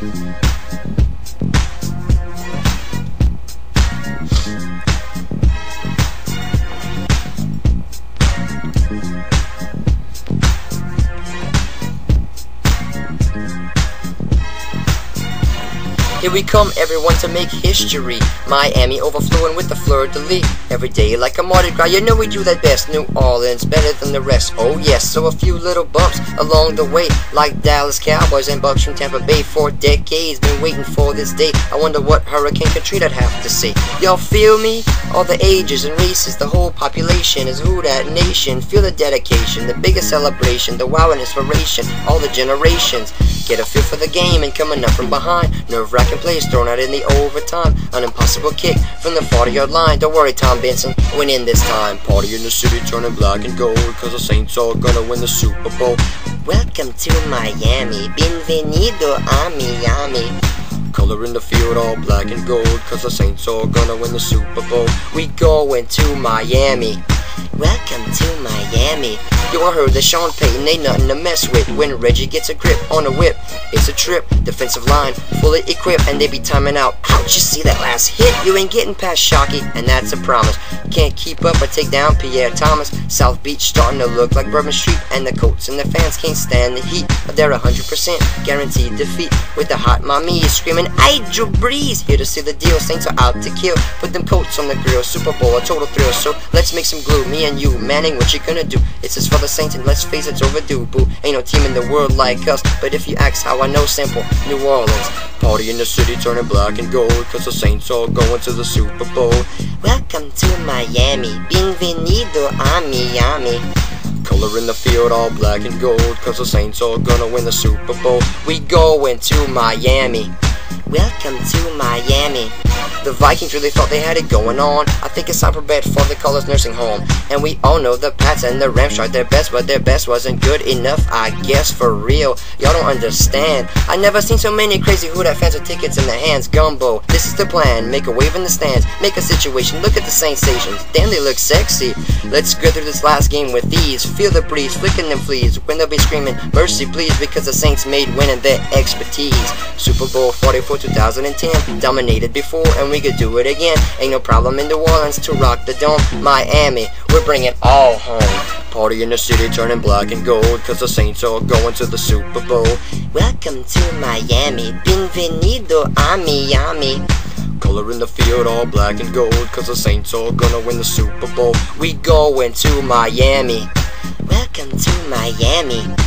Thank you. Here we come, everyone, to make history. Miami overflowing with the fleur de lis. Every day like a Mardi Gras, you know we do that best. New Orleans better than the rest. Oh yes, so a few little bumps along the way, like Dallas Cowboys and Bucs from Tampa Bay. For decades, been waiting for this day. I wonder what Hurricane Katrina'd have to say. Y'all feel me? All the ages and races, the whole population is Who Dat nation. Feel the dedication, the biggest celebration, the wow and inspiration. All the generations. Get a feel for the game and coming up from behind. Nerve wracking plays thrown out in the overtime. An impossible kick from the 40 yard line. Don't worry, Tom Benson, win in this time. Party in the city turning black and gold. Cause the Saints are gonna win the Super Bowl. Welcome to Miami. Bienvenido a Miami. Color in the field all black and gold. Cause the Saints are gonna win the Super Bowl. We going to Miami. Welcome to Miami. Yo, I heard that Sean Payton ain't nothing to mess with. When Reggie gets a grip on a whip, it's a trip. Defensive line fully equipped, and they be timing out. Ouch, you see that last hit? You ain't getting past Shockey, and that's a promise. Can't keep up or take down Pierre Thomas. South Beach starting to look like Bourbon Street, and the Colts and the fans can't stand the heat. But they're 100% guaranteed defeat. With the hot mommy screaming, Hey, Drew Brees! Here to see the deal, Saints are out to kill. Put them Colts on the grill, Super Bowl, a total thrill. So let's make some glue, me and you. Manning, what you gonna do? It's just for the Saints, and let's face it, it's overdue, boo. Ain't no team in the world like us, but if you ask how I know, simple, New Orleans. Party in the city turning black and gold. Cause the Saints are going to the Super Bowl. Welcome to Miami. Bienvenido a Miami. Color in the field all black and gold. Cause the Saints are gonna win the Super Bowl. We going to Miami. Welcome to Miami. The Vikings really thought they had it going on. I think it's time for bed for the Colors nursing home. And we all know the Pats and the Rams tried their best, but their best wasn't good enough, I guess, for real. Y'all don't understand. I never seen so many crazy Who fans with tickets in their hands. Gumbo, this is the plan. Make a wave in the stands, make a situation. Look at the Saintsations. Damn, they look sexy. Let's go through this last game with ease. Feel the breeze, flicking them fleas. When they'll be screaming, mercy please, because the Saints made winning their expertise. Super Bowl 44 2010, dominated before, and we could do it again. Ain't no problem in New Orleans to rock the dome. Miami, we're bringing all home. Party in the city turning black and gold. Cause the Saints are going to the Super Bowl. Welcome to Miami. Bienvenido a Miami. Color in the field all black and gold. Cause the Saints are gonna win the Super Bowl. We going to Miami. Welcome to Miami.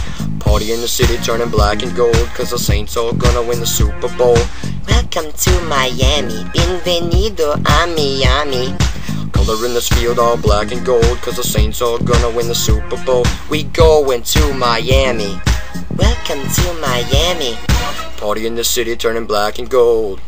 Party in the city turning black and gold. Cause the Saints are gonna win the Super Bowl. Welcome to Miami. Bienvenido a Miami. Color in this field all black and gold. Cause the Saints are gonna win the Super Bowl. We going to Miami. Welcome to Miami. Party in the city turning black and gold.